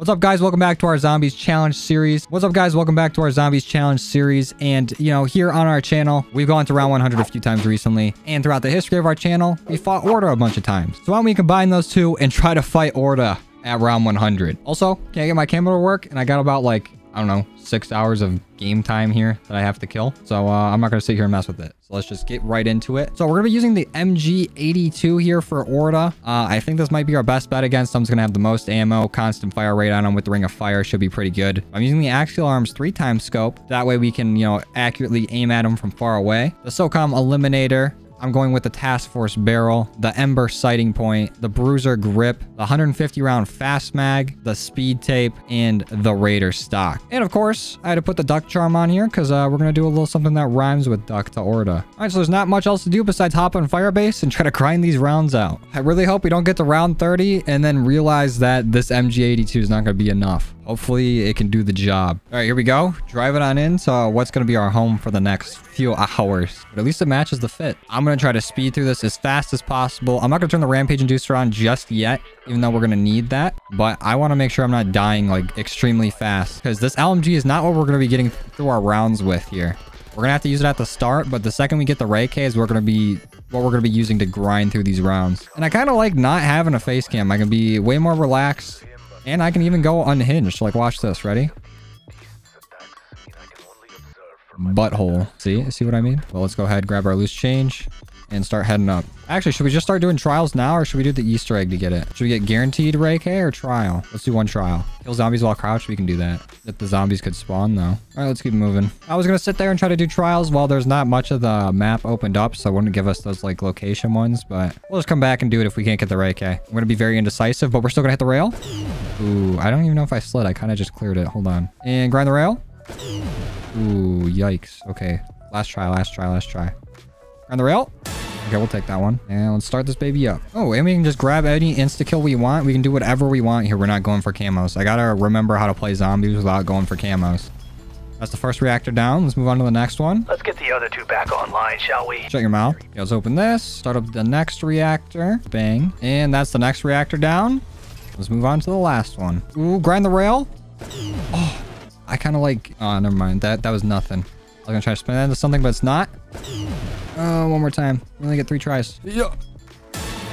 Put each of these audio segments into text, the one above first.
What's up, guys? Welcome back to our Zombies Challenge series. What's up, guys? Welcome back to our Zombies Challenge series. And, you know, here on our channel, we've gone to round 100 a few times recently. And throughout the history of our channel, we fought Orda a bunch of times. So why don't we combine those two and try to fight Orda at round 100? Also, can I get my camera to work? And I got about, like, I don't know, six hours of game time here that I have to kill. So uh, I'm not going to sit here and mess with it. So let's just get right into it. So we're going to be using the MG82 here for Orda. Uh, I think this might be our best bet against. It's going to have the most ammo, constant fire rate on them with the Ring of Fire. Should be pretty good. I'm using the Axial Arms three times scope. That way we can, you know, accurately aim at them from far away. The SOCOM Eliminator I'm going with the Task Force Barrel, the Ember Sighting Point, the Bruiser Grip, the 150 round Fast Mag, the Speed Tape, and the Raider Stock. And of course, I had to put the Duck Charm on here because uh, we're going to do a little something that rhymes with Duck to Orda. All right, so there's not much else to do besides hop on Firebase and try to grind these rounds out. I really hope we don't get to round 30 and then realize that this MG82 is not going to be enough. Hopefully it can do the job. All right, here we go. Drive it on in So what's going to be our home for the next few hours. But at least it matches the fit. I'm going to try to speed through this as fast as possible. I'm not going to turn the Rampage Inducer on just yet, even though we're going to need that. But I want to make sure I'm not dying like extremely fast because this LMG is not what we're going to be getting through our rounds with here. We're going to have to use it at the start, but the second we get the Ray is we're going to be what we're going to be using to grind through these rounds. And I kind of like not having a face cam. I can be way more relaxed and I can even go unhinged. Like, watch this. Ready? Butthole. See? See what I mean? Well, let's go ahead, grab our loose change, and start heading up. Actually, should we just start doing trials now, or should we do the Easter egg to get it? Should we get guaranteed Ray K or trial? Let's do one trial. Kill zombies while crouched. We can do that. If the zombies could spawn, though. All right, let's keep moving. I was going to sit there and try to do trials while there's not much of the map opened up, so it wouldn't give us those, like, location ones, but we'll just come back and do it if we can't get the Ray K. I'm going to be very indecisive, but we're still going to hit the rail. Ooh, I don't even know if I slid. I kind of just cleared it. Hold on. And grind the rail. Ooh, yikes. Okay. Last try, last try, last try. Grind the rail. Okay, we'll take that one. And let's start this baby up. Oh, and we can just grab any insta-kill we want. We can do whatever we want here. We're not going for camos. I gotta remember how to play zombies without going for camos. That's the first reactor down. Let's move on to the next one. Let's get the other two back online, shall we? Shut your mouth. Okay, let's open this. Start up the next reactor. Bang. And that's the next reactor down. Let's move on to the last one. Ooh, grind the rail. Oh, I kind of like... Oh, never mind. That that was nothing. I was going to try to spin that into something, but it's not. Oh, one more time. We only get three tries. Yeah.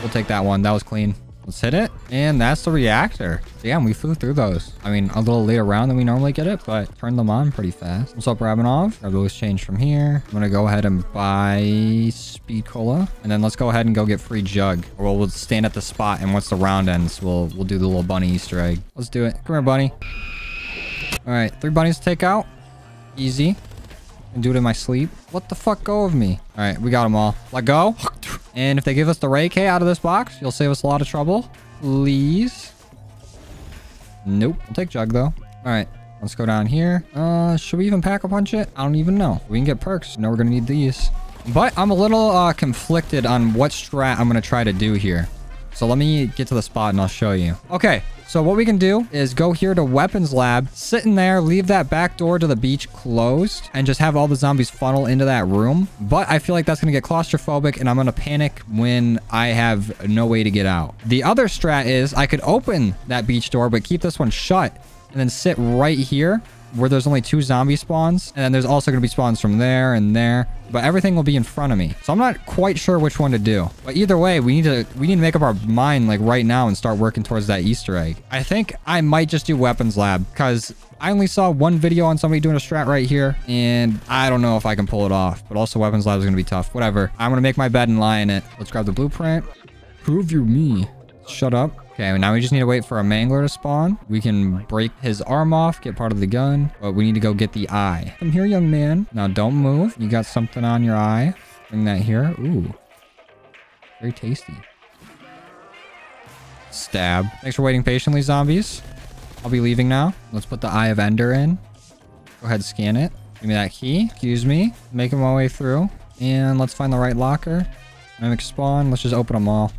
We'll take that one. That was clean. Let's hit it. And that's the reactor. Damn, we flew through those. I mean, a little later around than we normally get it, but turned them on pretty fast. What's up, Ravenov? Grab those change from here. I'm going to go ahead and buy Speed Cola. And then let's go ahead and go get free Jug. Or we'll stand at the spot, and once the round ends, we'll, we'll do the little bunny Easter egg. Let's do it. Come here, bunny. All right, three bunnies to take out. Easy. And do it in my sleep. What the fuck? Go of me. All right, we got them all. Let go. And if they give us the Ray K out of this box, you'll save us a lot of trouble. Please. Nope. I'll take Jug, though. All right. Let's go down here. Uh, should we even pack a punch it? I don't even know. We can get perks. No, we're going to need these. But I'm a little uh, conflicted on what strat I'm going to try to do here. So let me get to the spot and I'll show you. Okay, so what we can do is go here to weapons lab, sit in there, leave that back door to the beach closed, and just have all the zombies funnel into that room. But I feel like that's going to get claustrophobic and I'm going to panic when I have no way to get out. The other strat is I could open that beach door, but keep this one shut and then sit right here where there's only two zombie spawns. And then there's also going to be spawns from there and there. But everything will be in front of me. So I'm not quite sure which one to do. But either way, we need to we need to make up our mind like right now and start working towards that Easter egg. I think I might just do weapons lab because I only saw one video on somebody doing a strat right here, and I don't know if I can pull it off. But also, weapons lab is going to be tough. Whatever. I'm going to make my bed and lie in it. Let's grab the blueprint. Prove you me. Shut up. Okay, now we just need to wait for a mangler to spawn. We can break his arm off, get part of the gun, but we need to go get the eye. Come here, young man. Now, don't move. You got something on your eye. Bring that here. Ooh. Very tasty. Stab. Thanks for waiting patiently, zombies. I'll be leaving now. Let's put the Eye of Ender in. Go ahead, scan it. Give me that key. Excuse me. Making my way through. And let's find the right locker. Mimic spawn. Let's just open them all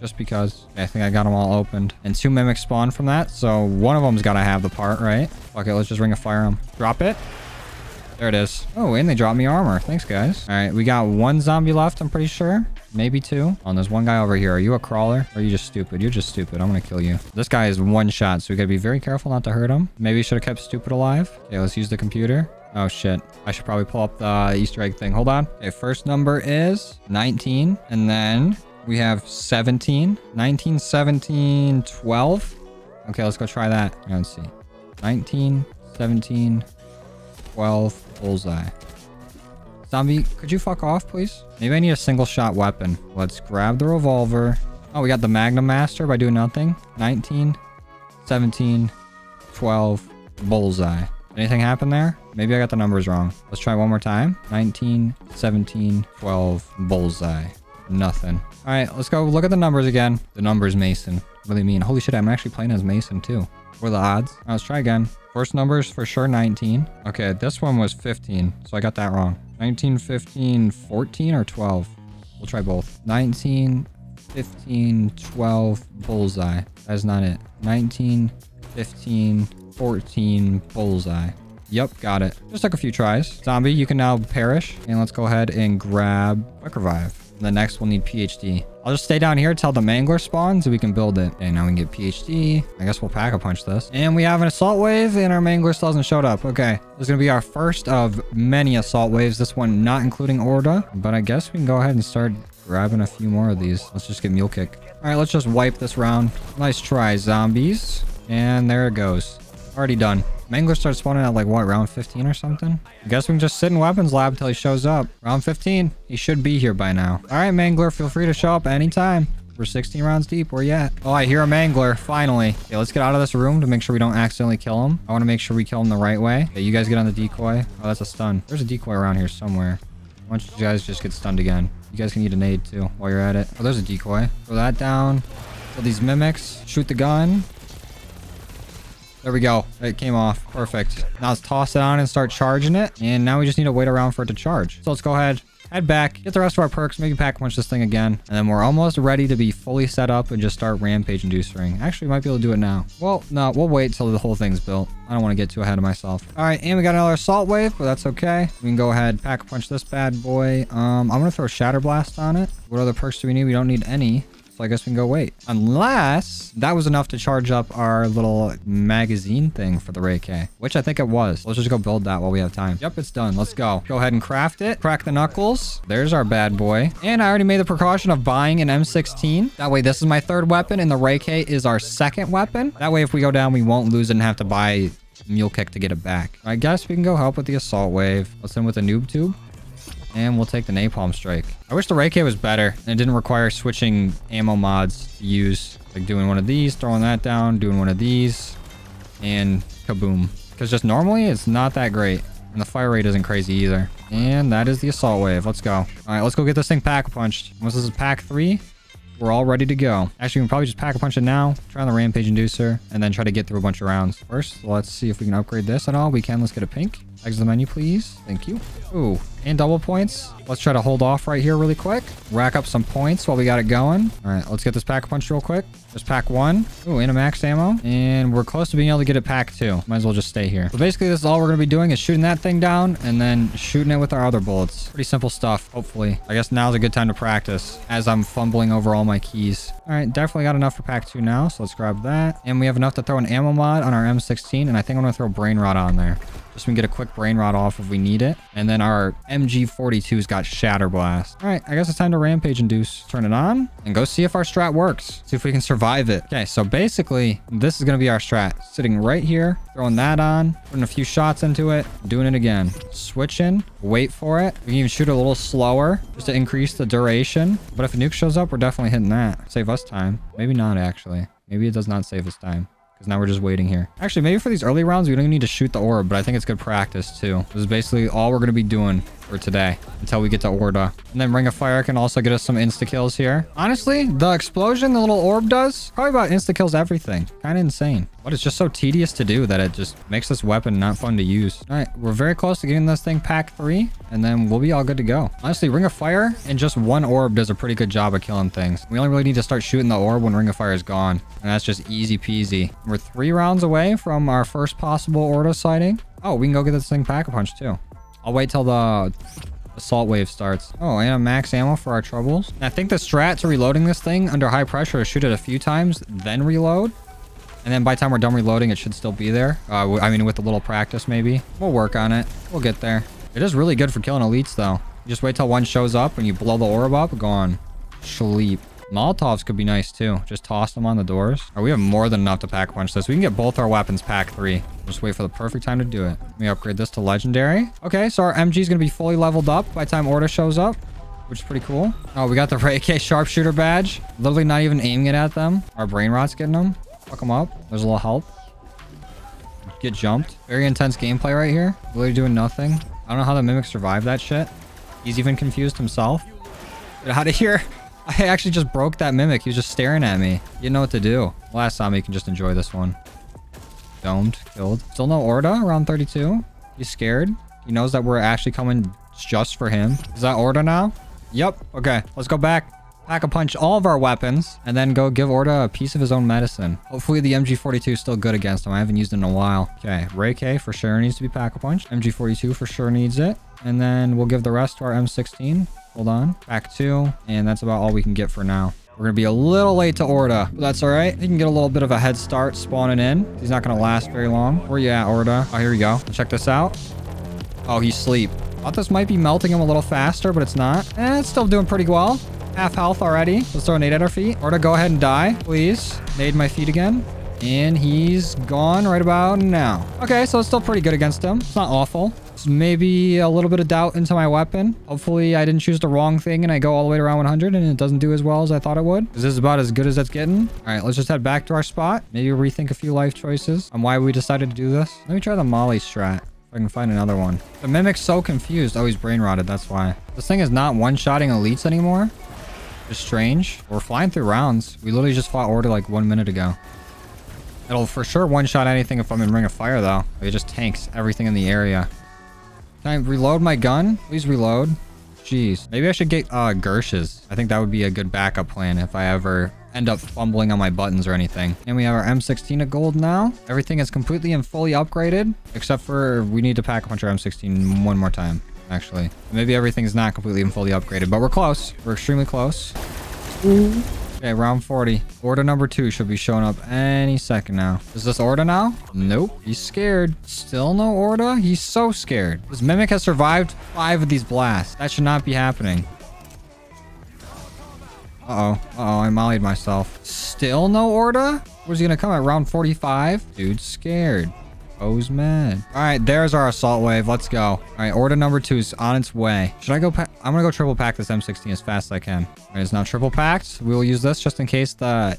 just because I think I got them all opened. And two mimics spawn from that, so one of them's got to have the part, right? Fuck it, let's just ring a fire them. Drop it. There it is. Oh, and they dropped me armor. Thanks, guys. All right, we got one zombie left, I'm pretty sure. maybe two. Oh, there's one guy over here. Are you a crawler? Or are you just stupid? You're just stupid. I'm gonna kill you. This guy is one shot, so we gotta be very careful not to hurt him. Maybe should have kept stupid alive. Okay, let's use the computer. Oh shit. I should probably pull up the Easter egg thing. Hold on. Okay, first number is 19. And then we have 17. 19, 17, 12. Okay, let's go try that. Let's see. 19, 17, 12, bullseye. Zombie, could you fuck off, please? Maybe I need a single shot weapon. Let's grab the revolver. Oh, we got the Magnum Master by doing nothing. 19, 17, 12, bullseye. Anything happen there? Maybe I got the numbers wrong. Let's try one more time. 19, 17, 12, bullseye. Nothing. All right, let's go look at the numbers again. The numbers, Mason. What do they mean? Holy shit, I'm actually playing as Mason too. What are the odds? Right, let's try again. First numbers for sure 19. Okay, this one was 15, so I got that wrong. 19, 15, 14 or 12? We'll try both. 19, 15, 12, bullseye. That's not it. 19, 15, 14, bullseye. Yep, got it. Just took a few tries. Zombie, you can now perish. And let's go ahead and grab Quick Revive. The next we'll need PhD. I'll just stay down here till the mangler spawns so we can build it. Okay, now we can get PhD. I guess we'll pack-a-punch this. And we have an assault wave and our mangler still hasn't showed up. Okay, this is going to be our first of many assault waves. This one not including Orda. But I guess we can go ahead and start grabbing a few more of these. Let's just get Mule Kick. All right, let's just wipe this round. Nice try, zombies. And there it goes. Already done. Mangler starts spawning at like what, round 15 or something? I guess we can just sit in weapons lab until he shows up. Round 15. He should be here by now. All right, Mangler, feel free to show up anytime. We're 16 rounds deep. Where you at? Oh, I hear a Mangler. Finally. Okay, let's get out of this room to make sure we don't accidentally kill him. I want to make sure we kill him the right way. Okay, you guys get on the decoy. Oh, that's a stun. There's a decoy around here somewhere. Why don't you guys just get stunned again? You guys can need a nade too while you're at it. Oh, there's a decoy. Throw that down. Kill these mimics. Shoot the gun. There we go. It came off. Perfect. Now let's toss it on and start charging it. And now we just need to wait around for it to charge. So let's go ahead, head back, get the rest of our perks, maybe pack punch this thing again. And then we're almost ready to be fully set up and just start rampage inducing. Actually, we might be able to do it now. Well, no, we'll wait till the whole thing's built. I don't want to get too ahead of myself. All right, and we got another assault wave, but that's okay. We can go ahead, pack punch this bad boy. Um, I'm going to throw Shatter Blast on it. What other perks do we need? We don't need any. So I guess we can go wait. Unless that was enough to charge up our little magazine thing for the Ray K, which I think it was. Let's just go build that while we have time. Yep, it's done. Let's go. Go ahead and craft it. Crack the knuckles. There's our bad boy. And I already made the precaution of buying an M16. That way, this is my third weapon and the Ray K is our second weapon. That way, if we go down, we won't lose it and have to buy mule kick to get it back. I guess we can go help with the assault wave. Let's in with a noob tube. And we'll take the Napalm Strike. I wish the Ray was better and it didn't require switching ammo mods to use. Like doing one of these, throwing that down, doing one of these, and kaboom. Because just normally, it's not that great. And the fire rate isn't crazy either. And that is the Assault Wave. Let's go. All right, let's go get this thing pack-punched. Once this is pack three, we're all ready to go. Actually, we can probably just pack-a-punch it now, try on the Rampage Inducer, and then try to get through a bunch of rounds. First, let's see if we can upgrade this at all. We can. Let's get a pink. Exit the menu, please. Thank you. Ooh, and double points. Let's try to hold off right here really quick. Rack up some points while we got it going. All right, let's get this pack a punch real quick. Just pack one. Ooh, and a max ammo. And we're close to being able to get it pack two. Might as well just stay here. So basically, this is all we're going to be doing is shooting that thing down and then shooting it with our other bullets. Pretty simple stuff, hopefully. I guess now's a good time to practice as I'm fumbling over all my keys. All right, definitely got enough for pack two now. So let's grab that. And we have enough to throw an ammo mod on our M16. And I think I'm going to throw Brain Rot on there. Just so we can get a quick brain rot off if we need it. And then our MG42's got Shatter Blast. All right, I guess it's time to Rampage Induce. Turn it on and go see if our strat works. See if we can survive it. Okay, so basically, this is going to be our strat. Sitting right here, throwing that on, putting a few shots into it, doing it again. Switching, wait for it. We can even shoot a little slower just to increase the duration. But if a nuke shows up, we're definitely hitting that. Save us time. Maybe not, actually. Maybe it does not save us time. Because now we're just waiting here. Actually, maybe for these early rounds, we don't even need to shoot the orb, but I think it's good practice too. This is basically all we're going to be doing for today until we get to Orda. And then Ring of Fire can also get us some insta-kills here. Honestly, the explosion the little orb does, probably about insta-kills everything. Kind of insane. But it's just so tedious to do that it just makes this weapon not fun to use. All right, we're very close to getting this thing pack three, and then we'll be all good to go. Honestly, Ring of Fire and just one orb does a pretty good job of killing things. We only really need to start shooting the orb when Ring of Fire is gone, and that's just easy peasy. We're three rounds away from our first possible Orda sighting. Oh, we can go get this thing pack a punch too. I'll wait till the assault wave starts. Oh, and a max ammo for our troubles. And I think the strat to reloading this thing under high pressure is shoot it a few times, then reload. And then by the time we're done reloading, it should still be there. Uh, I mean, with a little practice, maybe. We'll work on it. We'll get there. It is really good for killing elites, though. You just wait till one shows up and you blow the orb up, go on. Sleep. Molotovs could be nice too. Just toss them on the doors. We have more than enough to pack punch this. We can get both our weapons pack three. Just wait for the perfect time to do it. Let me upgrade this to legendary. Okay, so our MG is going to be fully leveled up by time Orda shows up, which is pretty cool. Oh, we got the AK sharpshooter badge. Literally not even aiming it at them. Our brain rot's getting them. Fuck them up. There's a little help. Get jumped. Very intense gameplay right here. Literally doing nothing. I don't know how the Mimic survived that shit. He's even confused himself. Get out of here. I actually just broke that mimic. He was just staring at me. You know what to do. Last time you can just enjoy this one. Domed. Killed. Still no Orda around 32. He's scared. He knows that we're actually coming just for him. Is that Orda now? Yep. Okay. Let's go back. Pack a punch all of our weapons and then go give Orda a piece of his own medicine. Hopefully the MG42 is still good against him. I haven't used it in a while. Okay. Ray K for sure needs to be pack a punch. MG42 for sure needs it. And then we'll give the rest to our M16. Hold on. Back two. And that's about all we can get for now. We're going to be a little late to Orda. But that's all right. He can get a little bit of a head start spawning in. He's not going to last very long. Where you at, Orda? Oh, here we go. Check this out. Oh, he's asleep. Thought this might be melting him a little faster, but it's not. Eh, it's still doing pretty well. Half health already. Let's throw a nade at our feet. Orda, go ahead and die, please. Nade my feet again. And he's gone right about now. Okay, so it's still pretty good against him. It's not awful. Maybe a little bit of doubt into my weapon. Hopefully I didn't choose the wrong thing and I go all the way to around 100 and it doesn't do as well as I thought it would. This is about as good as it's getting. All right, let's just head back to our spot. Maybe rethink a few life choices on why we decided to do this. Let me try the Molly strat. If I can find another one. The Mimic's so confused. Oh, he's brain rotted. That's why. This thing is not one-shotting elites anymore. It's strange. We're flying through rounds. We literally just fought Orda like one minute ago. It'll for sure one-shot anything if I'm in Ring of Fire, though. It just tanks everything in the area. Can I reload my gun? Please reload. Jeez. Maybe I should get uh, Gershes. I think that would be a good backup plan if I ever end up fumbling on my buttons or anything. And we have our M16 of gold now. Everything is completely and fully upgraded, except for we need to pack a bunch of M16 one more time, actually. Maybe everything's not completely and fully upgraded, but we're close. We're extremely close. Ooh. Okay, round 40. Orda number two should be showing up any second now. Is this Orda now? Nope. He's scared. Still no Orda? He's so scared. This Mimic has survived five of these blasts. That should not be happening. Uh-oh. Uh-oh, I mollied myself. Still no Orda? Where's he gonna come at round 45? Dude's scared. O's mad. All right, there's our assault wave. Let's go. All right, Orda number two is on its way. Should I go? Pack? I'm gonna go triple pack this M16 as fast as I can. It's now triple packed. We will use this just in case the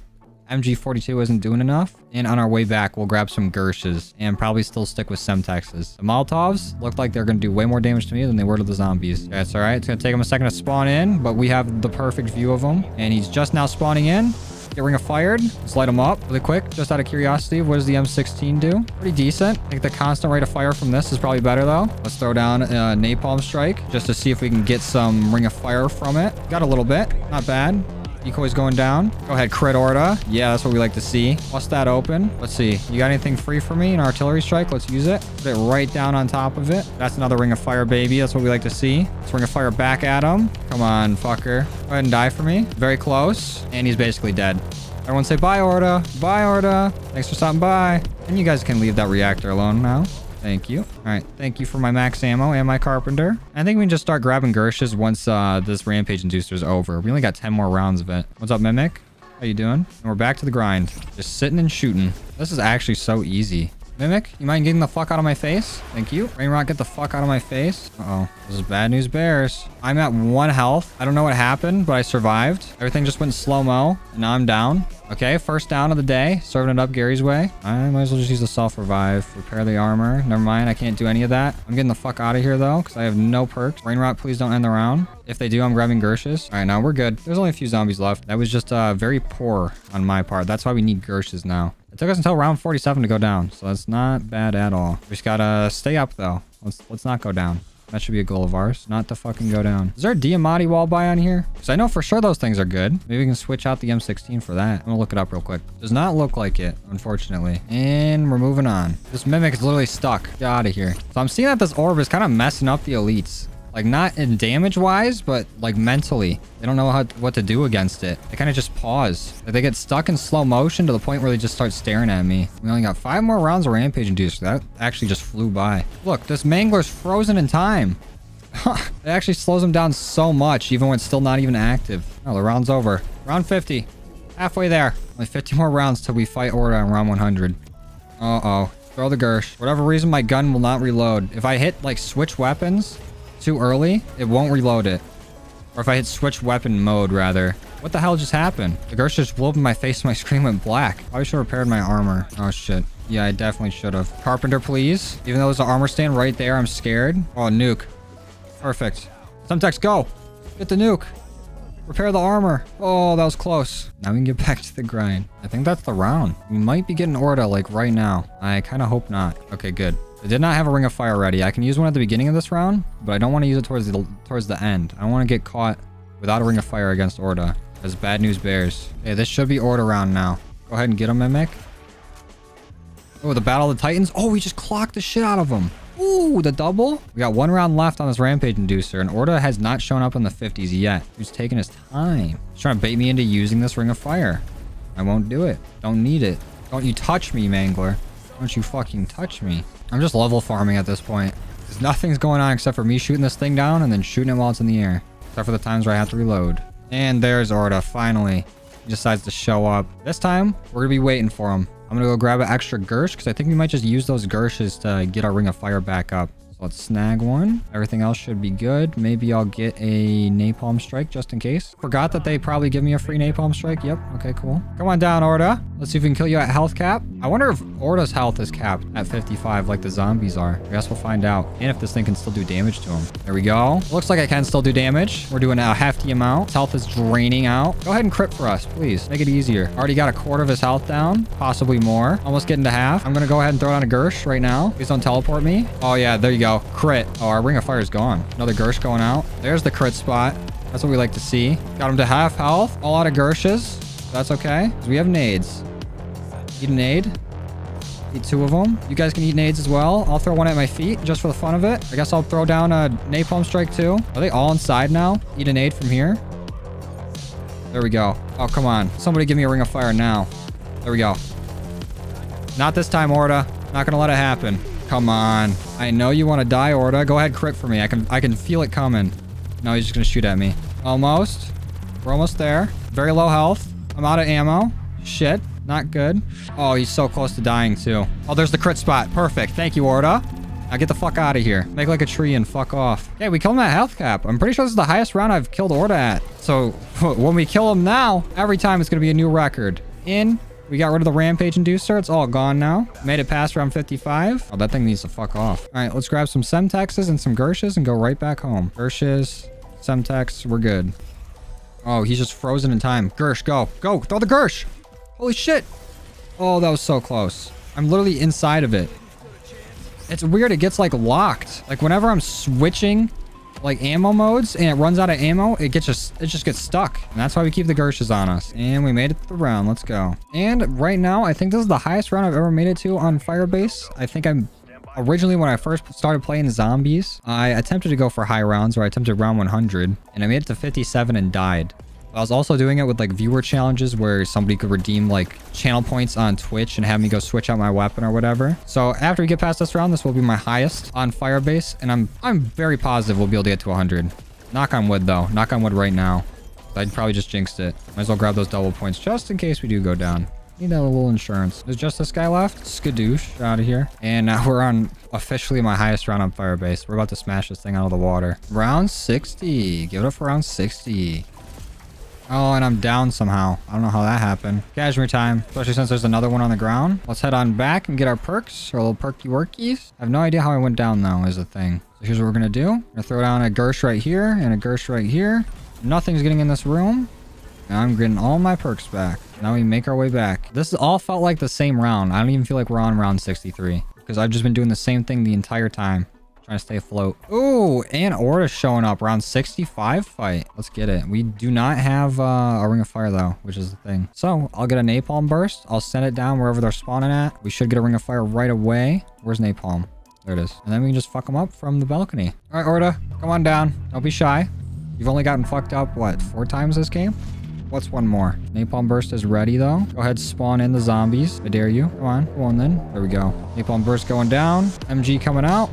MG42 isn't doing enough. And on our way back, we'll grab some Gershes and probably still stick with Semtexes. The Molotovs look like they're going to do way more damage to me than they were to the zombies. That's all right. It's going to take them a second to spawn in, but we have the perfect view of them. And he's just now spawning in. Get ring of fired. Let's light them up really quick. Just out of curiosity, what does the M16 do? Pretty decent. I think the constant rate of fire from this is probably better though. Let's throw down a napalm strike just to see if we can get some ring of fire from it. Got a little bit. Not bad. Decoy's going down. Go ahead, crit Orda. Yeah, that's what we like to see. What's that open? Let's see. You got anything free for me? An artillery strike? Let's use it. Put it right down on top of it. That's another ring of fire, baby. That's what we like to see. Let's ring of fire back at him. Come on, fucker. Go ahead and die for me. Very close. And he's basically dead. Everyone say bye, Orda. Bye, Orda. Thanks for stopping by. And you guys can leave that reactor alone now. Thank you. All right. Thank you for my max ammo and my carpenter. I think we can just start grabbing Gershes once uh, this rampage inducer is over. We only got 10 more rounds of it. What's up, Mimic? How you doing? And we're back to the grind. Just sitting and shooting. This is actually so easy. Mimic, you mind getting the fuck out of my face? Thank you. Rainrock, get the fuck out of my face. Uh-oh. This is bad news bears. I'm at one health. I don't know what happened, but I survived. Everything just went slow-mo, and now I'm down. Okay, first down of the day. Serving it up Gary's way. I might as well just use the self-revive. Repair the armor. Never mind, I can't do any of that. I'm getting the fuck out of here, though, because I have no perks. Rainrot, please don't end the round. If they do, I'm grabbing Gershes. All right, now we're good. There's only a few zombies left. That was just uh, very poor on my part. That's why we need Gershes now. It took us until round 47 to go down, so that's not bad at all. We just gotta stay up, though. Let's let's not go down. That should be a goal of ours, not to fucking go down. Is there a Diamatti wall buy on here? Because I know for sure those things are good. Maybe we can switch out the M16 for that. I'm gonna look it up real quick. Does not look like it, unfortunately. And we're moving on. This Mimic is literally stuck. Get out of here. So I'm seeing that this orb is kind of messing up the elites. Like not in damage wise, but like mentally. They don't know how what to do against it. They kind of just pause. Like, they get stuck in slow motion to the point where they just start staring at me. We only got five more rounds of Rampage Inducer. That actually just flew by. Look, this Mangler's frozen in time. it actually slows them down so much, even when it's still not even active. Oh, the round's over. Round 50. Halfway there. Only 50 more rounds till we fight Orda on round 100. Uh-oh. Throw the Gersh. Whatever reason, my gun will not reload. If I hit, like, switch weapons too early, it won't reload it. Or if I hit switch weapon mode, rather. What the hell just happened? The Gersh just blew up in my face and my screen went black. Probably should have repaired my armor. Oh, shit. Yeah, I definitely should have. Carpenter, please. Even though there's an armor stand right there, I'm scared. Oh, nuke. Perfect. Semtex, go. Get the nuke. Repair the armor. Oh, that was close. Now we can get back to the grind. I think that's the round. We might be getting Orda like right now. I kind of hope not. Okay, good. I did not have a ring of fire ready. I can use one at the beginning of this round, but I don't want to use it towards the towards the end. I don't want to get caught without a ring of fire against Orda. As bad news bears. Hey, this should be Orda round now. Go ahead and get him, Mimic. Oh, the Battle of the Titans. Oh, we just clocked the shit out of him. Ooh, the double. We got one round left on this Rampage Inducer, and Orda has not shown up in the 50s yet. He's taking his time. He's trying to bait me into using this Ring of Fire. I won't do it. Don't need it. Don't you touch me, Mangler. Don't you fucking touch me. I'm just level farming at this point. Because nothing's going on except for me shooting this thing down and then shooting it while it's in the air. Except for the times where I have to reload. And there's Orda, finally. He decides to show up. This time, we're going to be waiting for him. I'm gonna go grab an extra Gersh because I think we might just use those Gershes to get our Ring of Fire back up. Let's snag one. Everything else should be good. Maybe I'll get a Napalm Strike just in case. Forgot that they probably give me a free Napalm Strike. Yep. Okay, cool. Come on down, Orda. Let's see if we can kill you at health cap. I wonder if Orda's health is capped at 55 like the zombies are. I guess we'll find out. And if this thing can still do damage to him. There we go. Looks like I can still do damage. We're doing a hefty amount. His health is draining out. Go ahead and crit for us, please. Make it easier. Already got a quarter of his health down. Possibly more. Almost getting to half. I'm gonna go ahead and throw down a Gersh right now. Please don't teleport me. Oh, yeah. There you go. Crit. Oh, our Ring of Fire is gone. Another Gersh going out. There's the crit spot. That's what we like to see. Got him to half health. All out of Gershes. That's okay. We have nades. Eat a nade. Eat two of them. You guys can eat nades as well. I'll throw one at my feet just for the fun of it. I guess I'll throw down a napalm strike too. Are they all inside now? Eat a nade from here. There we go. Oh, come on. Somebody give me a ring of fire now. There we go. Not this time, Orda. Not gonna let it happen. Come on. I know you want to die, Orda. Go ahead, crit for me. I can I can feel it coming. No, he's just gonna shoot at me. Almost. We're almost there. Very low health. I'm out of ammo. Shit. Not good. Oh, he's so close to dying, too. Oh, there's the crit spot. Perfect. Thank you, Orda. Now get the fuck out of here. Make like a tree and fuck off. Okay, we killed him at health cap. I'm pretty sure this is the highest round I've killed Orda at. So when we kill him now, every time it's going to be a new record. In. We got rid of the rampage inducer. It's all gone now. Made it past round 55. Oh, that thing needs to fuck off. All right, let's grab some Semtexes and some Gershes and go right back home. Gershes, Semtex, we're good. Oh, he's just frozen in time. Gersh, go. Go. Throw the Gersh. Holy shit. Oh, that was so close. I'm literally inside of it. It's weird. It gets like locked. Like whenever I'm switching like ammo modes and it runs out of ammo, it gets just it just gets stuck. And that's why we keep the Gershes on us. And we made it the round. Let's go. And right now, I think this is the highest round I've ever made it to on Firebase. I think I'm originally when I first started playing zombies, I attempted to go for high rounds or I attempted round 100 and I made it to 57 and died. I was also doing it with like viewer challenges where somebody could redeem like channel points on Twitch and have me go switch out my weapon or whatever. So after we get past this round, this will be my highest on Firebase. And I'm I'm very positive we'll be able to get to 100. Knock on wood though. Knock on wood right now. I'd probably just jinxed it. Might as well grab those double points just in case we do go down. Need a little insurance. There's just this guy left. Skadoosh out of here. And now we're on officially my highest round on Firebase. We're about to smash this thing out of the water. Round 60. Give it up for round 60. Oh, and I'm down somehow. I don't know how that happened. Cashmere time, especially since there's another one on the ground. Let's head on back and get our perks, our little perky workies. I have no idea how I went down though, is the thing. So here's what we're gonna do. We're gonna throw down a Gersh right here and a Gersh right here. Nothing's getting in this room. Now I'm getting all my perks back. Now we make our way back. This all felt like the same round. I don't even feel like we're on round 63 because I've just been doing the same thing the entire time. Trying to stay afloat. Ooh, and Orda showing up. Round 65 fight. Let's get it. We do not have uh, a Ring of Fire, though, which is the thing. So, I'll get a Napalm Burst. I'll send it down wherever they're spawning at. We should get a Ring of Fire right away. Where's Napalm? There it is. And then we can just fuck them up from the balcony. All right, Orda, come on down. Don't be shy. You've only gotten fucked up, what, four times this game? What's one more? Napalm Burst is ready, though. Go ahead, spawn in the zombies. I dare you. Come on. Come on, then. There we go. Napalm Burst going down. MG coming out.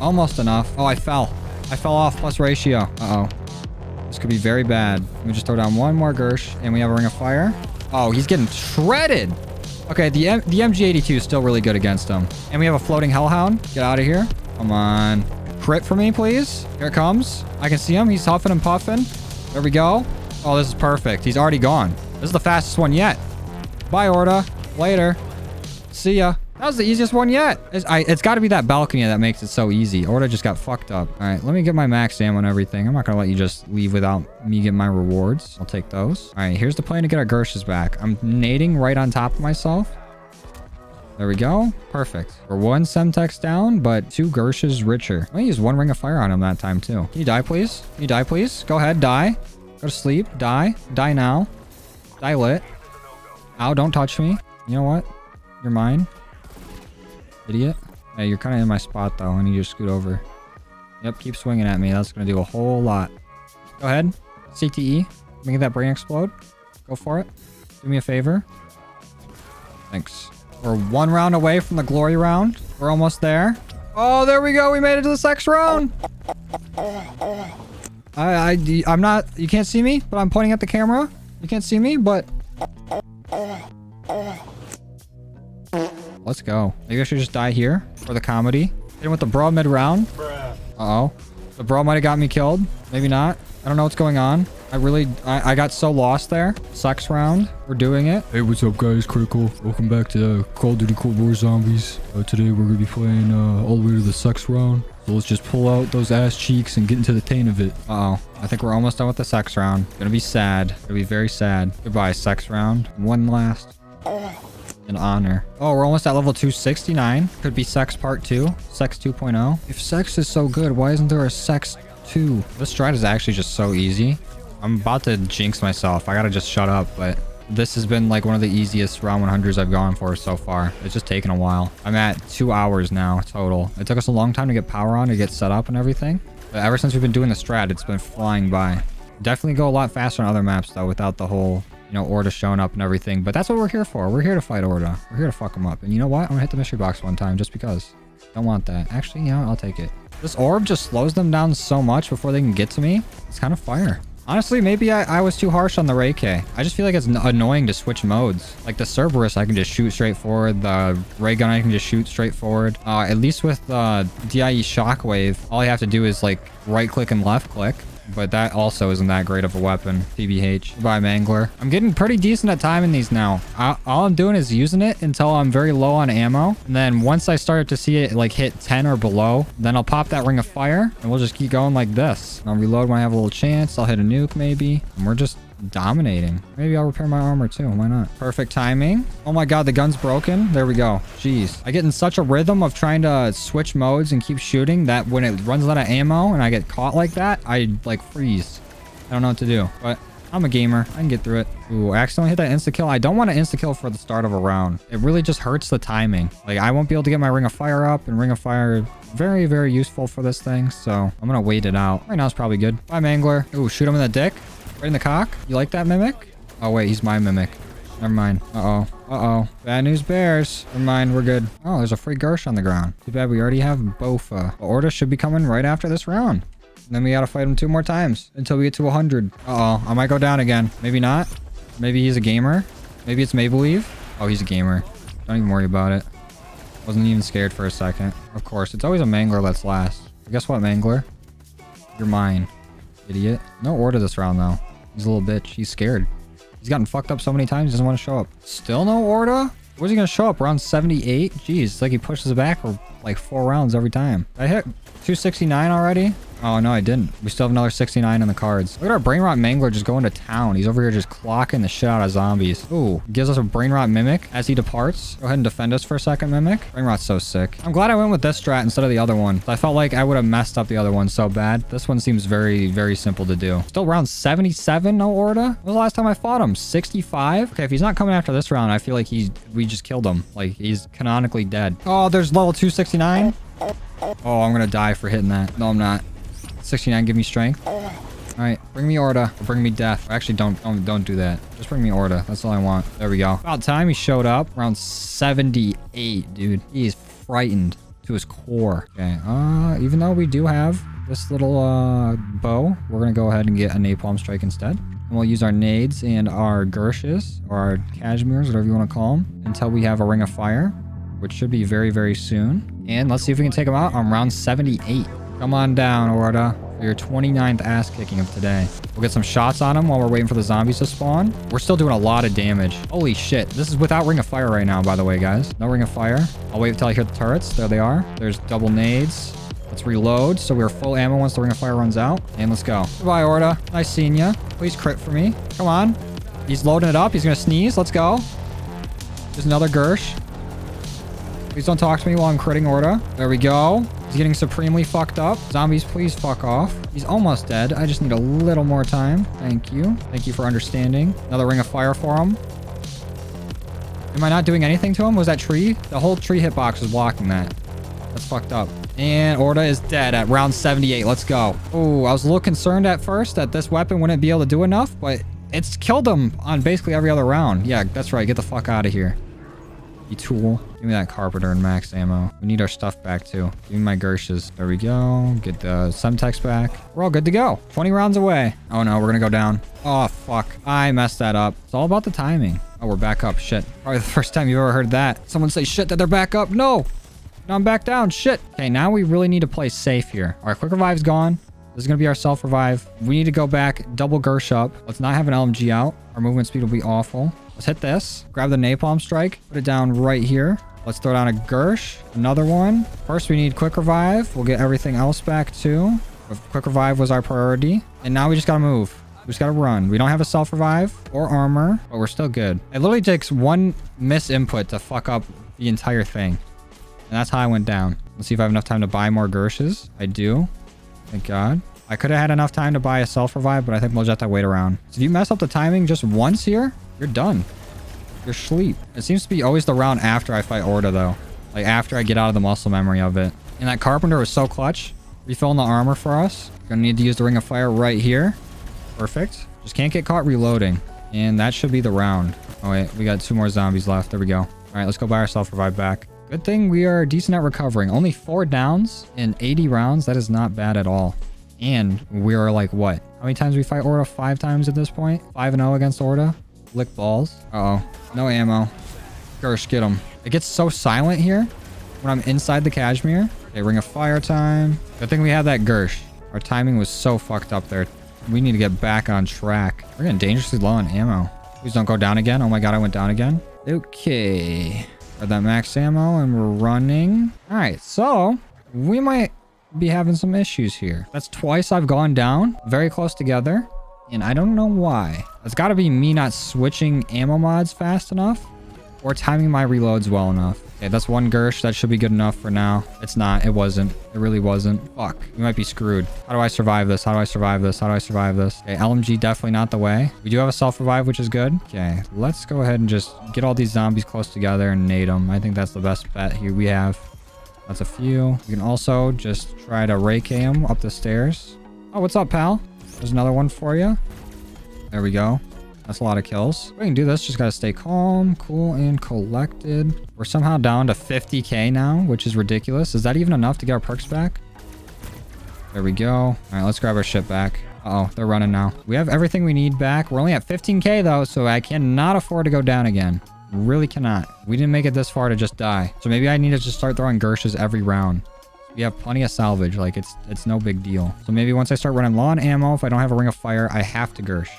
Almost enough. Oh, I fell. I fell off plus ratio. Uh-oh. This could be very bad. Let me just throw down one more Gersh, and we have a Ring of Fire. Oh, he's getting shredded. Okay, the, M the MG82 is still really good against him. And we have a floating Hellhound. Get out of here. Come on. Crit for me, please. Here it comes. I can see him. He's huffing and puffing. There we go. Oh, this is perfect. He's already gone. This is the fastest one yet. Bye, Orda. Later. See ya. That was the easiest one yet. It's, it's got to be that balcony that makes it so easy. Orda just got fucked up. All right, let me get my max ammo and everything. I'm not going to let you just leave without me getting my rewards. I'll take those. All right, here's the plan to get our Gershes back. I'm nading right on top of myself. There we go. Perfect. We're one Semtex down, but two Gershes richer. Let me use one Ring of Fire on him that time, too. Can you die, please? Can you die, please? Go ahead, die. Go to sleep. Die. Die now. Die lit. Ow, don't touch me. You know what? You're mine. Idiot. Hey, you're kind of in my spot, though. I need you to scoot over. Yep, keep swinging at me. That's going to do a whole lot. Go ahead. CTE. Make that brain explode. Go for it. Do me a favor. Thanks. We're one round away from the glory round. We're almost there. Oh, there we go. We made it to the sex round. I, I, I'm not, you can't see me, but I'm pointing at the camera. You can't see me, but... Let's go. Maybe I should just die here for the comedy. Hit him with the brawl mid round. Uh-oh. The brawl might have got me killed. Maybe not. I don't know what's going on. I really, I, I got so lost there. Sucks round. We're doing it. Hey, what's up, guys? Critical. Welcome back to uh, Call of Duty Cold War Zombies. Uh, today, we're going to be playing uh, all the way to the sex round. So let's just pull out those ass cheeks and get into the taint of it. Uh oh I think we're almost done with the sex round. Gonna be sad. Gonna be very sad. Goodbye, sex round. One last. An honor. Oh, we're almost at level 269. Could be sex part 2. Sex 2.0. If sex is so good, why isn't there a sex 2? This strat is actually just so easy. I'm about to jinx myself. I gotta just shut up, but this has been like one of the easiest round 100s I've gone for so far. It's just taken a while. I'm at two hours now total. It took us a long time to get power on, to get set up and everything. But ever since we've been doing the strat, it's been flying by. Definitely go a lot faster on other maps though without the whole, you know, Orda showing up and everything. But that's what we're here for. We're here to fight Orda. We're here to fuck them up. And you know what? I'm gonna hit the mystery box one time just because. Don't want that. Actually, yeah, I'll take it. This orb just slows them down so much before they can get to me. It's kind of fire. Honestly, maybe I, I was too harsh on the Ray K. I just feel like it's annoying to switch modes. Like the Cerberus, I can just shoot straight forward. The Ray Gun, I can just shoot straight forward. Uh, at least with the uh, DIE Shockwave, all I have to do is like right click and left click. But that also isn't that great of a weapon. TBH. Bye, Mangler. I'm getting pretty decent at timing these now. I, all I'm doing is using it until I'm very low on ammo. And then once I start to see it like hit 10 or below, then I'll pop that Ring of Fire. And we'll just keep going like this. I'll reload when I have a little chance. I'll hit a nuke maybe. And we're just dominating. Maybe I'll repair my armor too. Why not? Perfect timing. Oh my god, the gun's broken. There we go. Jeez. I get in such a rhythm of trying to switch modes and keep shooting that when it runs out of ammo and I get caught like that, I like freeze. I don't know what to do, but I'm a gamer. I can get through it. Ooh, I accidentally hit that insta-kill. I don't want to insta-kill for the start of a round. It really just hurts the timing. Like, I won't be able to get my Ring of Fire up, and Ring of Fire very, very useful for this thing, so I'm gonna wait it out. Right now it's probably good. Bye, Mangler. Ooh, shoot him in the dick. Right in the cock. You like that mimic? Oh, wait, he's my mimic. Never mind. Uh-oh. Uh-oh. Bad news bears. Never mind, we're good. Oh, there's a free Gersh on the ground. Too bad we already have Bofa. Well, Orda should be coming right after this round. And then we gotta fight him two more times until we get to 100. Uh-oh. I might go down again. Maybe not. Maybe he's a gamer. Maybe it's Maybelieve. Oh, he's a gamer. Don't even worry about it. Wasn't even scared for a second. Of course, it's always a Mangler that's last. Guess what, Mangler? You're mine. Idiot. No Orda this round, though. He's a little bitch. He's scared. He's gotten fucked up so many times, he doesn't want to show up. Still no Orda? Where's he going to show up? Around 78? Jeez, it's like he pushes it back for like four rounds every time. I hit 269 already? Oh, no, I didn't. We still have another 69 in the cards. Look at our Brain Rot Mangler just going to town. He's over here just clocking the shit out of zombies. Ooh, gives us a Brain Rot Mimic as he departs. Go ahead and defend us for a second, Mimic. Brain Rot's so sick. I'm glad I went with this strat instead of the other one. I felt like I would have messed up the other one so bad. This one seems very, very simple to do. Still round 77, no Orda? When was the last time I fought him? 65? Okay, if he's not coming after this round, I feel like he's we just killed him. Like, he's canonically dead. Oh, there's level 269. Oh, I'm gonna die for hitting that. No, I'm not. 69, give me strength. All right, bring me Orda. Bring me death. Actually, don't, don't don't do that. Just bring me Orda. That's all I want. There we go. About time he showed up. Around 78, dude. He is frightened to his core. Okay, uh, even though we do have this little uh, bow, we're gonna go ahead and get a napalm strike instead. And we'll use our nades and our Gershes, or our Cashmeres, whatever you want to call them, until we have a Ring of Fire, which should be very, very soon. And let's see if we can take them out on round 78. Come on down, Orda, for your 29th ass kicking of today. We'll get some shots on him while we're waiting for the zombies to spawn. We're still doing a lot of damage. Holy shit. This is without Ring of Fire right now, by the way, guys. No Ring of Fire. I'll wait until I hear the turrets. There they are. There's double nades. Let's reload so we're full ammo once the Ring of Fire runs out. And let's go. Goodbye, Orda. Nice seeing ya. Please crit for me. Come on. He's loading it up. He's going to sneeze. Let's go. There's another Gersh. Please don't talk to me while I'm critting Orda. There we go. He's getting supremely fucked up. Zombies, please fuck off. He's almost dead. I just need a little more time. Thank you. Thank you for understanding. Another ring of fire for him. Am I not doing anything to him? Was that tree? The whole tree hitbox was blocking that. That's fucked up. And Orda is dead at round 78. Let's go. Oh, I was a little concerned at first that this weapon wouldn't be able to do enough, but it's killed him on basically every other round. Yeah, that's right. Get the fuck out of here. Tool. Give me that carpenter and max ammo. We need our stuff back too. Give me my Gershes. There we go. Get the Semtex back. We're all good to go. 20 rounds away. Oh no, we're gonna go down. Oh fuck. I messed that up. It's all about the timing. Oh, we're back up. Shit. Probably the first time you've ever heard that. Someone say shit that they're back up. No. No, I'm back down. Shit. Okay, now we really need to play safe here. All right, quick revive's gone. This is going to be our self-revive. We need to go back, double Gersh up. Let's not have an LMG out. Our movement speed will be awful. Let's hit this. Grab the napalm strike. Put it down right here. Let's throw down a Gersh. Another one. First, we need quick revive. We'll get everything else back too. Quick revive was our priority. And now we just got to move. We just got to run. We don't have a self-revive or armor, but we're still good. It literally takes one miss input to fuck up the entire thing. And that's how I went down. Let's see if I have enough time to buy more Gershes. I do. Thank God. I could have had enough time to buy a self-revive, but I think we'll just have to wait around. So if you mess up the timing just once here, you're done. You're sleep. It seems to be always the round after I fight Orda, though. Like, after I get out of the muscle memory of it. And that Carpenter was so clutch. Refilling the armor for us. Gonna need to use the Ring of Fire right here. Perfect. Just can't get caught reloading. And that should be the round. Oh, wait. We got two more zombies left. There we go. All right, let's go buy our self-revive back. Good thing we are decent at recovering. Only four downs in 80 rounds. That is not bad at all. And we are like, what? How many times we fight Orda? Five times at this point? 5 and 0 against Orda? Lick balls. Uh oh No ammo. Gersh, get him. It gets so silent here when I'm inside the Cashmere. Okay, Ring of Fire time. Good thing we have that Gersh. Our timing was so fucked up there. We need to get back on track. We're getting dangerously low on ammo. Please don't go down again. Oh my god, I went down again. Okay. Got that max ammo and we're running. All right, so we might be having some issues here. That's twice I've gone down very close together. And I don't know why. It's got to be me not switching ammo mods fast enough or timing my reloads well enough. Okay, that's one Gersh. That should be good enough for now. It's not. It wasn't. It really wasn't. Fuck. We might be screwed. How do I survive this? How do I survive this? How do I survive this? Okay, LMG definitely not the way. We do have a self-revive, which is good. Okay, let's go ahead and just get all these zombies close together and nade them. I think that's the best bet here we have. That's a few. We can also just try to rake him up the stairs. Oh, what's up, pal? There's another one for you. There we go. That's a lot of kills. We can do this. Just got to stay calm, cool, and collected. We're somehow down to 50k now, which is ridiculous. Is that even enough to get our perks back? There we go. All right, let's grab our shit back. Uh oh they're running now. We have everything we need back. We're only at 15k though, so I cannot afford to go down again. Really cannot. We didn't make it this far to just die. So maybe I need to just start throwing Gershes every round. We have plenty of salvage. Like, it's it's no big deal. So maybe once I start running low on ammo, if I don't have a Ring of Fire, I have to Gersh.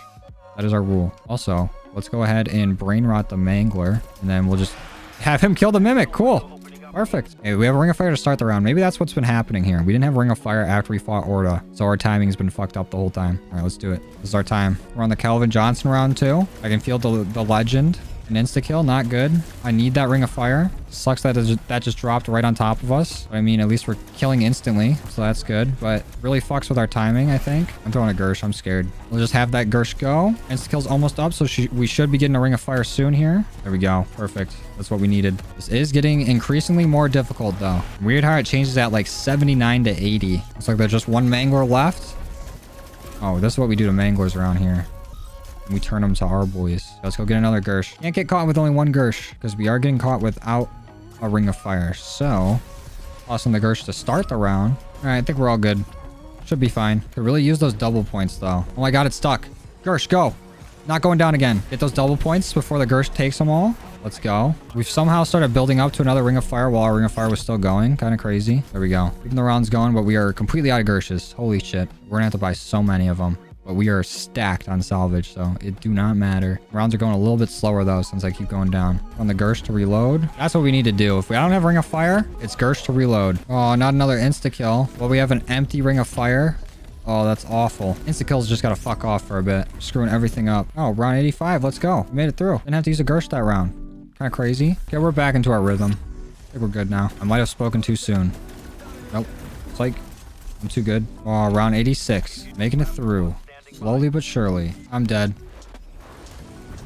That is our rule. Also, let's go ahead and Brain Rot the Mangler. And then we'll just have him kill the Mimic. Cool. Perfect. Hey, we have a Ring of Fire to start the round. Maybe that's what's been happening here. We didn't have Ring of Fire after we fought Orda. So our timing's been fucked up the whole time. All right, let's do it. This is our time. We're on the Calvin Johnson round two. I can feel the, the legend An insta-kill, not good. I need that Ring of Fire. Sucks that that just dropped right on top of us. I mean, at least we're killing instantly, so that's good. But really fucks with our timing, I think. I'm throwing a Gersh. I'm scared. We'll just have that Gersh go. Insta-kill's almost up, so we should be getting a Ring of Fire soon here. There we go. Perfect. That's what we needed. This is getting increasingly more difficult, though. Weird how it changes at like 79 to 80. Looks like there's just one Mangler left. Oh, this is what we do to Manglers around here. We turn them to our boys. Let's go get another Gersh. Can't get caught with only one Gersh because we are getting caught without a Ring of Fire. So, tossing the Gersh to start the round. All right, I think we're all good. Should be fine. Could really use those double points though. Oh my god, it's stuck. Gersh, go. Not going down again. Get those double points before the Gersh takes them all. Let's go. We've somehow started building up to another Ring of Fire while our Ring of Fire was still going. Kind of crazy. There we go. Keeping the rounds going, but we are completely out of Gershes. Holy shit. We're gonna have to buy so many of them. But we are stacked on salvage, so it do not matter. Rounds are going a little bit slower though, since I keep going down. On the Gersh to reload. That's what we need to do. If we don't have Ring of Fire, it's Gersh to reload. Oh, not another insta-kill. Well, we have an empty Ring of Fire. Oh, that's awful. Insta-kills just gotta fuck off for a bit. Screwing everything up. Oh, round 85. Let's go. We made it through. Didn't have to use a Gersh that round. Kind of crazy. Okay, we're back into our rhythm. I think we're good now. I might have spoken too soon. Nope. It's like I'm too good. Oh, round 86. Making it through. Slowly but surely. I'm dead.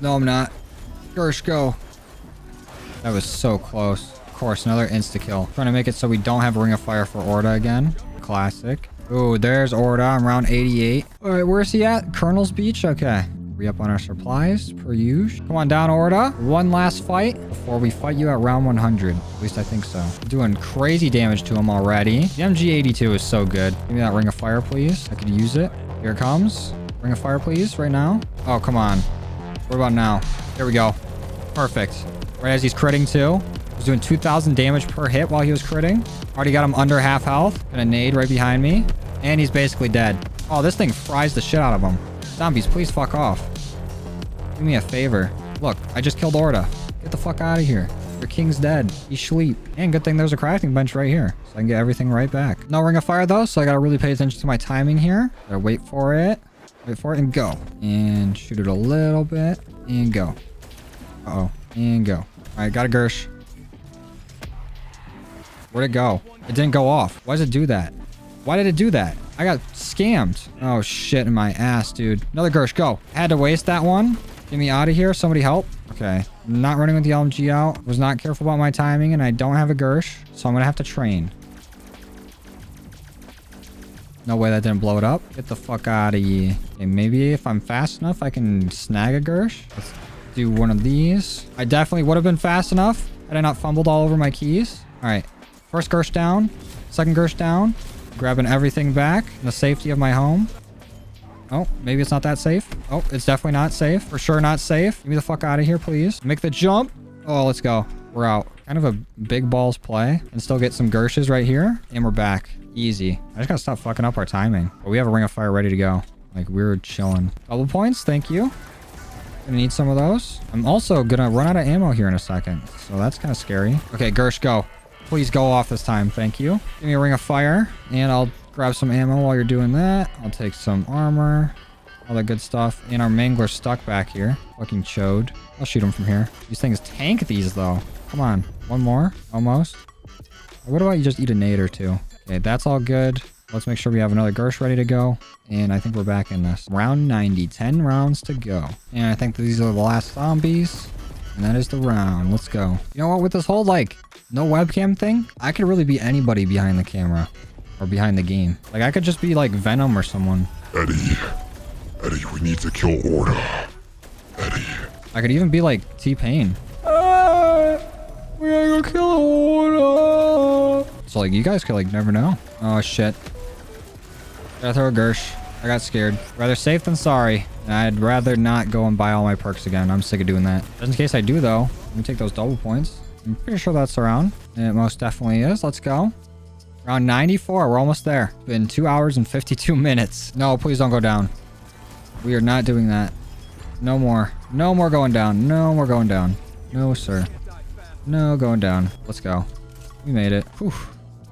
No, I'm not. Gersh, go. That was so close. Of course, another insta-kill. Trying to make it so we don't have a Ring of Fire for Orda again. Classic. Ooh, there's Orda. I'm round 88. All right, where's he at? Colonel's Beach? Okay. Re-up on our supplies, per usual. Come on down, Orda. One last fight before we fight you at round 100. At least I think so. Doing crazy damage to him already. The MG82 is so good. Give me that Ring of Fire, please. I could use it. Here it comes. Ring of Fire, please, right now. Oh, come on. What about now? There we go. Perfect. Right as he's critting too. He's doing 2,000 damage per hit while he was critting. Already got him under half health. Got a nade right behind me. And he's basically dead. Oh, this thing fries the shit out of him. Zombies, please fuck off. Do me a favor. Look, I just killed Orda. Get the fuck out of here. Your king's dead. He's sleep. And good thing there's a crafting bench right here. So I can get everything right back. No ring of fire though, so I gotta really pay attention to my timing here. Gotta wait for it. Wait for it and go. And shoot it a little bit. And go. Uh-oh. And go. Alright, got a Gersh. Where'd it go? It didn't go off. Why does it do that? Why did it do that? I got scammed. Oh, shit in my ass, dude. Another Gersh, go. Had to waste that one. Get me out of here. Somebody help. Okay. Not running with the LMG out. Was not careful about my timing, and I don't have a Gersh, so I'm going to have to train. No way that didn't blow it up. Get the fuck out of here. Okay, maybe if I'm fast enough, I can snag a Gersh. Let's do one of these. I definitely would have been fast enough had I not fumbled all over my keys. All right. First Gersh down. Second Gersh down. Grabbing everything back in the safety of my home. Oh, maybe it's not that safe. Oh, it's definitely not safe. For sure not safe. Get me the fuck out of here, please. Make the jump. Oh, let's go. We're out. Kind of a big balls play. And still get some Gershes right here. And we're back. Easy. I just gotta stop fucking up our timing. But we have a Ring of Fire ready to go. Like, we're chilling. Double points. Thank you. Gonna need some of those. I'm also gonna run out of ammo here in a second. So that's kind of scary. Okay, Gersh, go. Please go off this time. Thank you. Give me a Ring of Fire. And I'll grab some ammo while you're doing that. I'll take some armor. All that good stuff. And our Mangler's stuck back here. Fucking chode. I'll shoot him from here. These things tank these, though. Come on. One more. Almost. What about you just eat a nade or two? Okay, that's all good. Let's make sure we have another Gersh ready to go. And I think we're back in this. Round 90. 10 rounds to go. And I think these are the last zombies. And that is the round. Let's go. You know what? With this whole, like, no webcam thing, I could really be anybody behind the camera. Or behind the game. Like, I could just be, like, Venom or someone. Eddie. Eddie, we need to kill Orda. Eddie. I could even be, like, T-Pain. We gotta go kill Orda. So, like, you guys could, like, never know. Oh, shit. Gotta throw a Gersh. I got scared. Rather safe than sorry. I'd rather not go and buy all my perks again. I'm sick of doing that. Just in case I do, though. Let me take those double points. I'm pretty sure that's around. It most definitely is. Let's go. Around 94. We're almost there. It's been 2 hours and 52 minutes. No, please don't go down. We are not doing that. No more. No more going down. No more going down. No, sir. No going down. Let's go. We made it. Whew.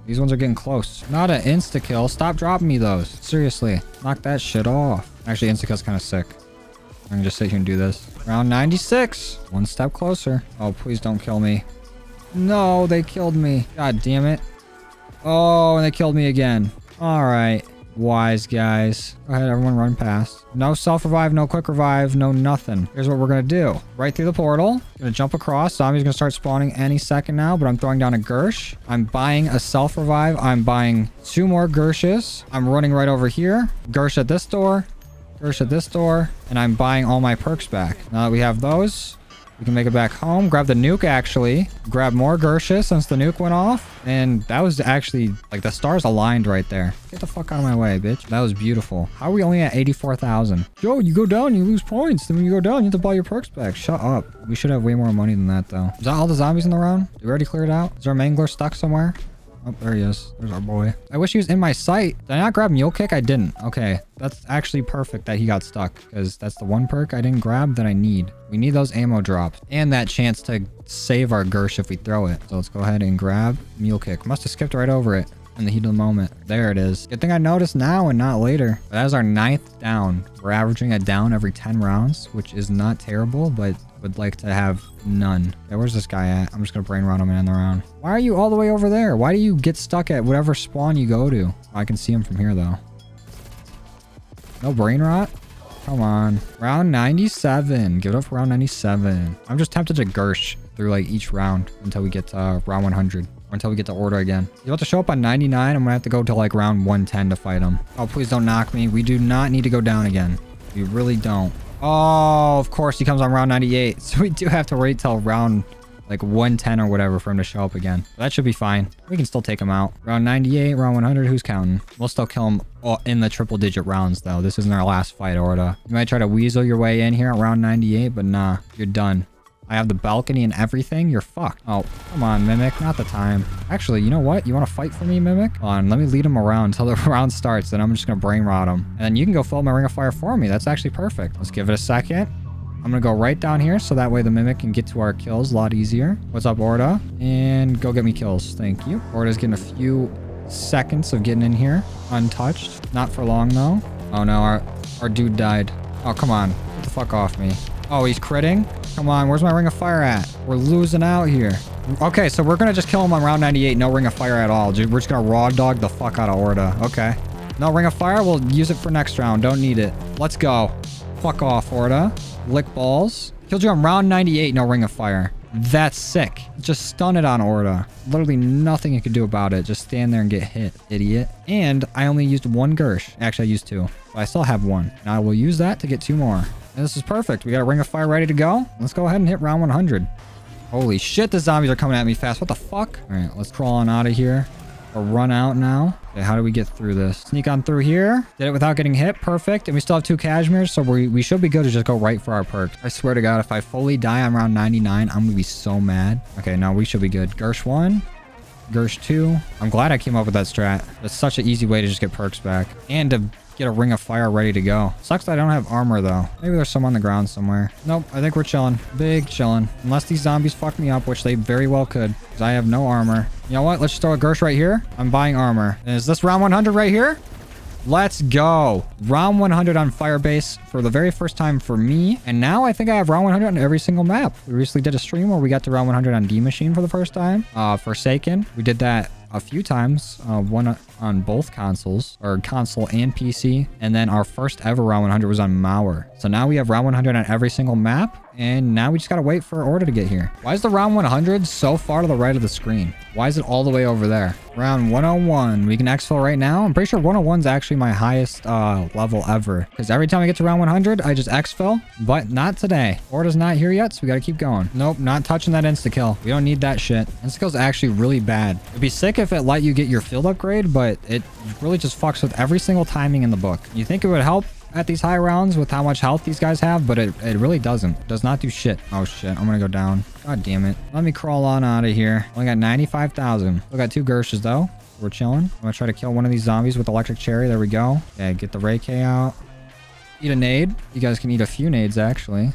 These ones are getting close. Not an insta-kill. Stop dropping me those. Seriously. Knock that shit off. Actually, insta-kill's kind of sick. I'm gonna just sit here and do this. Round 96. One step closer. Oh, please don't kill me. No, they killed me. God damn it. Oh, and they killed me again. All right. Wise guys. Go ahead, everyone run past. No self-revive, no quick revive, no nothing. Here's what we're gonna do. Right through the portal. Gonna jump across. Zombie's gonna start spawning any second now, but I'm throwing down a Gersh. I'm buying a self-revive. I'm buying two more Gershes. I'm running right over here. Gersh at this door. Gersh at this door. And I'm buying all my perks back. Now that we have those, we can make it back home. Grab the nuke, actually. Grab more Gersha since the nuke went off. And that was actually, like, the stars aligned right there. Get the fuck out of my way, bitch. That was beautiful. How are we only at 84,000? Yo, you go down, you lose points. Then when you go down, you have to buy your perks back. Shut up. We should have way more money than that, though. Is that all the zombies in the round? Did we already cleared out? Is our mangler stuck somewhere? Oh, there he is. There's our boy. I wish he was in my sight. Did I not grab Mule Kick? I didn't. Okay. That's actually perfect that he got stuck because that's the one perk I didn't grab that I need. We need those ammo drops and that chance to save our Gersh if we throw it. So let's go ahead and grab Mule Kick. Must have skipped right over it in the heat of the moment. There it is. Good thing I noticed now and not later. But that is our ninth down. We're averaging a down every 10 rounds, which is not terrible, but would like to have none. Where's this guy at? I'm just gonna brain rot him end the round. Why are you all the way over there? Why do you get stuck at whatever spawn you go to? I can see him from here though. No brain rot? Come on. Round 97. Give it up for round 97. I'm just tempted to Gersh through like each round until we get to uh, round 100. Or until we get to Orda again. He's about to show up on 99. I'm gonna have to go to like round 110 to fight him. Oh, please don't knock me. We do not need to go down again. We really don't. Oh, of course he comes on round 98. So we do have to wait till round like 110 or whatever for him to show up again. But that should be fine. We can still take him out. Round 98, round 100, who's counting? We'll still kill him all in the triple digit rounds though. This isn't our last fight, Orda. You might try to weasel your way in here at round 98, but nah, you're done. I have the balcony and everything. You're fucked. Oh, come on, Mimic. Not the time. Actually, you know what? You want to fight for me, Mimic? Hold on, let me lead him around until the round starts. Then I'm just going to brain rot him. And then you can go fill my ring of fire for me. That's actually perfect. Let's give it a second. I'm going to go right down here so that way the Mimic can get to our kills a lot easier. What's up, Orda? And go get me kills. Thank you. Orda's getting a few seconds of getting in here untouched. Not for long, though. Oh, no. Our, our dude died. Oh, come on. Get the fuck off me. Oh, he's critting? Come on, where's my ring of fire at? We're losing out here. Okay, so we're gonna just kill him on round 98. No ring of fire at all. Dude, We're just gonna raw dog the fuck out of Orda. Okay. No ring of fire. We'll use it for next round. Don't need it. Let's go. Fuck off, Orda. Lick balls. Killed you on round 98. No ring of fire. That's sick. Just stun it on Orda. Literally nothing you can do about it. Just stand there and get hit, idiot. And I only used one Gersh. Actually, I used two. But I still have one. And I will use that to get two more. And this is perfect. We got a ring of fire ready to go. Let's go ahead and hit round 100. Holy shit, the zombies are coming at me fast. What the fuck? All right, let's crawl on out of here. Or run out now. Okay, how do we get through this? Sneak on through here. Did it without getting hit. Perfect. And we still have two cashmeres, so we, we should be good to just go right for our perks. I swear to God, if I fully die on round 99, I'm going to be so mad. Okay, now we should be good. Gersh 1. Gersh 2. I'm glad I came up with that strat. It's such an easy way to just get perks back. And to get a ring of fire ready to go. Sucks that I don't have armor though. Maybe there's some on the ground somewhere. Nope, I think we're chilling. Big chilling. Unless these zombies fuck me up, which they very well could. Because I have no armor. You know what? Let's just throw a Gersh right here. I'm buying armor. Is this round 100 right here? Let's go. Round 100 on Firebase for the very first time for me. And now I think I have round 100 on every single map. We recently did a stream where we got to round 100 on Die Maschine for the first time. Uh, Forsaken. We did that a few times. Uh, one on both consoles, or console and PC. And then our first ever round 100 was on Mauer. So now we have round 100 on every single map. And now we just gotta wait for Orda to get here. Why is the round 100 so far to the right of the screen? Why is it all the way over there? Round 101. We can exfil right now. I'm pretty sure 101 is actually my highest uh, level ever. Because every time I get to round 100, I just exfil. But not today. Orda's not here yet, so we gotta keep going. Nope, not touching that insta-kill. We don't need that shit. Insta-kill's actually really bad. It'd be sick if it let you get your field upgrade, but it really just fucks with every single timing in the book. You think it would help at these high rounds with how much health these guys have, but it, it really doesn't. Does not do shit. Oh shit, I'm gonna go down. God damn it. Let me crawl on out of here. Only got 95,000. We got two Gershes though. We're chilling. I'm gonna try to kill one of these zombies with electric cherry. There we go. Okay, get the Rai K out. Eat a nade. You guys can eat a few nades actually.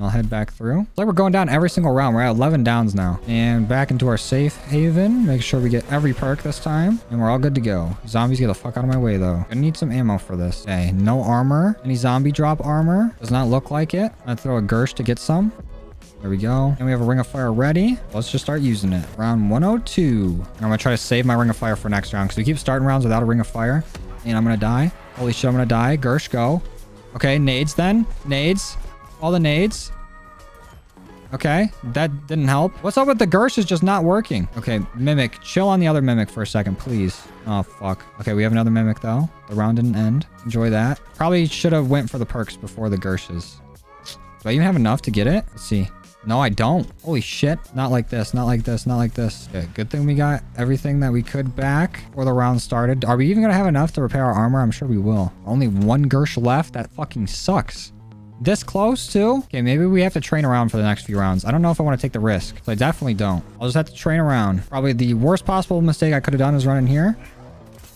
I'll head back through. It's like we're going down every single round. We're at 11 downs now. And back into our safe haven. Make sure we get every perk this time. And we're all good to go. Zombies get the fuck out of my way, though. Gonna need some ammo for this. Okay, no armor. Any zombie drop armor? Does not look like it. I'm gonna throw a Gersh to get some. There we go. And we have a Ring of Fire ready. Let's just start using it. Round 102. And I'm going to try to save my Ring of Fire for next round because we keep starting rounds without a Ring of Fire. And I'm going to die. Holy shit, I'm going to die. Gersh, go. Okay, nades then. Nades. All the nades. Okay, that didn't help. What's up with the Gersh is just not working. Okay, Mimic. Chill on the other Mimic for a second, please. Oh, fuck. Okay, we have another Mimic, though. The round didn't end. Enjoy that. Probably should have went for the perks before the Gershes. Do I even have enough to get it? Let's see. No, I don't. Holy shit. Not like this. Not like this. Not like this. Okay, good thing we got everything that we could back before the round started. Are we even going to have enough to repair our armor? I'm sure we will. Only one Gersh left? That fucking sucks. This close too? Okay, maybe we have to train around for the next few rounds. I don't know if I want to take the risk. I definitely don't. I'll just have to train around. Probably the worst possible mistake I could have done is running here.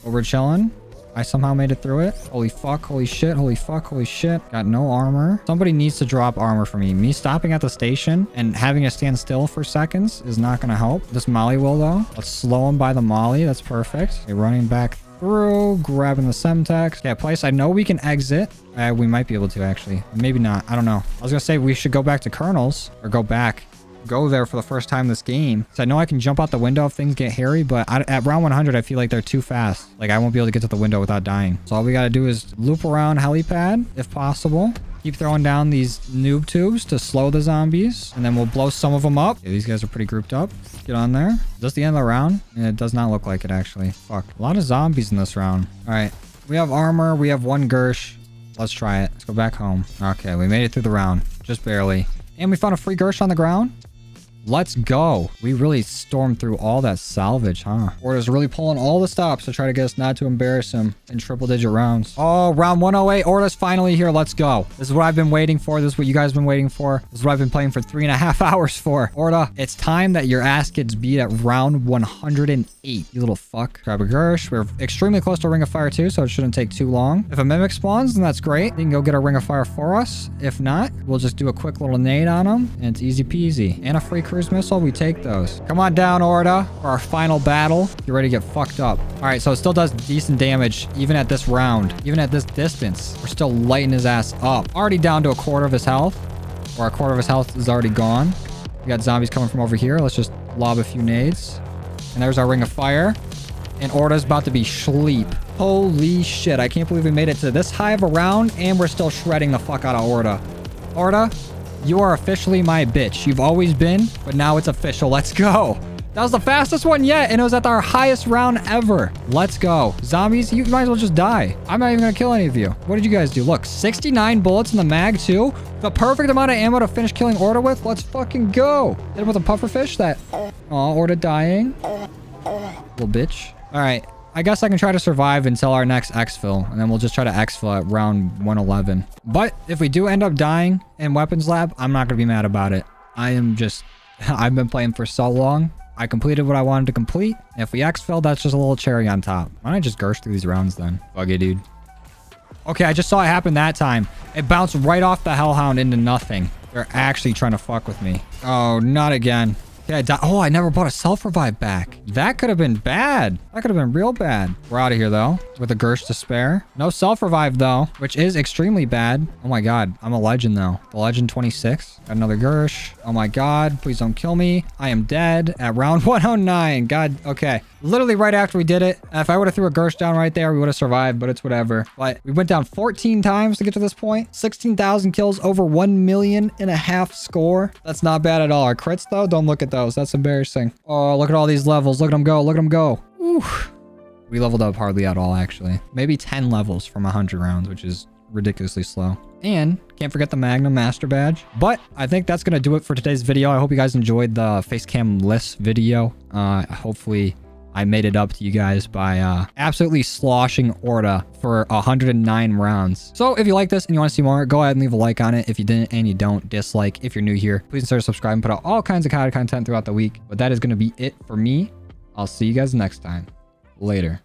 Over chilling. I somehow made it through it. Holy fuck, holy shit, holy fuck, holy shit. Got no armor. Somebody needs to drop armor for me. Me stopping at the station and having to stand still for seconds is not going to help. This Molly will though. Let's slow him by the Molly. That's perfect. Okay, running back through, grabbing the Semtex. Okay, place I know we can exit. Uh, we might be able to actually. Maybe not. I don't know. I was going to say we should go back to Colonel's or go back go there for the first time this game. So I know I can jump out the window if things get hairy, but I, at round 100, I feel like they're too fast. Like I won't be able to get to the window without dying. So all we got to do is loop around helipad if possible. Keep throwing down these noob tubes to slow the zombies. And then we'll blow some of them up. Okay, these guys are pretty grouped up. Get on there. Is this the end of the round? Yeah, it does not look like it, actually. Fuck. A lot of zombies in this round. All right. We have armor. We have one Gersh. Let's try it. Let's go back home. Okay, we made it through the round. Just barely. And we found a free Gersh on the ground. Let's go. We really stormed through all that salvage, huh? Orda's really pulling all the stops to try to get us not to embarrass him in triple digit rounds. Oh, round 108. Orda's finally here. Let's go. This is what I've been waiting for. This is what you guys have been waiting for. This is what I've been playing for three and a half hours for. Orda, it's time that your ass gets beat at round 108. You little fuck. Grab a Gersh. We're extremely close to Ring of Fire too, so it shouldn't take too long. If a Mimic spawns, then that's great. You can go get a Ring of Fire for us. If not, we'll just do a quick little nade on him, and it's easy peasy. And a free cruise missile, we take those. Come on down, Orda, for our final battle. You're ready to get fucked up. All right, so it still does decent damage, even at this round. Even at this distance, we're still lighting his ass up. Already down to a quarter of his health, or a quarter of his health is already gone. We got zombies coming from over here. Let's just lob a few nades. And there's our ring of fire. And Orda's about to be sleep. Holy shit, I can't believe we made it to this high of a round, and we're still shredding the fuck out of Orda. Orda, you are officially my bitch. You've always been, but now it's official. Let's go. That was the fastest one yet, and it was at our highest round ever. Let's go. Zombies, you might as well just die. I'm not even gonna kill any of you. What did you guys do? Look, 69 bullets in the mag too. The perfect amount of ammo to finish killing Orda with. Let's fucking go. Hit him with a pufferfish that... Aw, Orda dying. Little bitch. All right. I guess I can try to survive until our next exfil, and then we'll just try to exfil at round 111. But if we do end up dying in weapons lab, I'm not going to be mad about it. I am just... I've been playing for so long. I completed what I wanted to complete. If we exfil, that's just a little cherry on top. Why don't I just gersh through these rounds then? Fuck it, dude. Okay, I just saw it happen that time. It bounced right off the Hellhound into nothing. They're actually trying to fuck with me. Oh, not again. Yeah, I oh, I never bought a self-revive back. That could have been bad. That could have been real bad. We're out of here, though, with a Gersh to spare. No self-revive, though, which is extremely bad. Oh, my God. I'm a legend, though. The legend 26. Got another Gersh. Oh, my God. Please don't kill me. I am dead at round 109. God, okay. Literally right after we did it. If I would have threw a Gersh down right there, we would have survived, but it's whatever. But we went down 14 times to get to this point. 16,000 kills, over 1 million and a half score. That's not bad at all. Our crits, though, don't look at those. That's embarrassing. Oh, look at all these levels. Look at them go. Look at them go. We leveled up hardly at all, actually. Maybe 10 levels from 100 rounds, which is ridiculously slow. And can't forget the Magnum Master Badge. But I think that's going to do it for today's video. I hope you guys enjoyed the face cam list video. Uh, hopefully I made it up to you guys by uh, absolutely sloshing Orda for 109 rounds. So if you like this and you want to see more, go ahead and leave a like on it. If you didn't and you don't, dislike. If you're new here, please consider subscribing. Put out all kinds of content throughout the week. But that is going to be it for me. I'll see you guys next time. Later.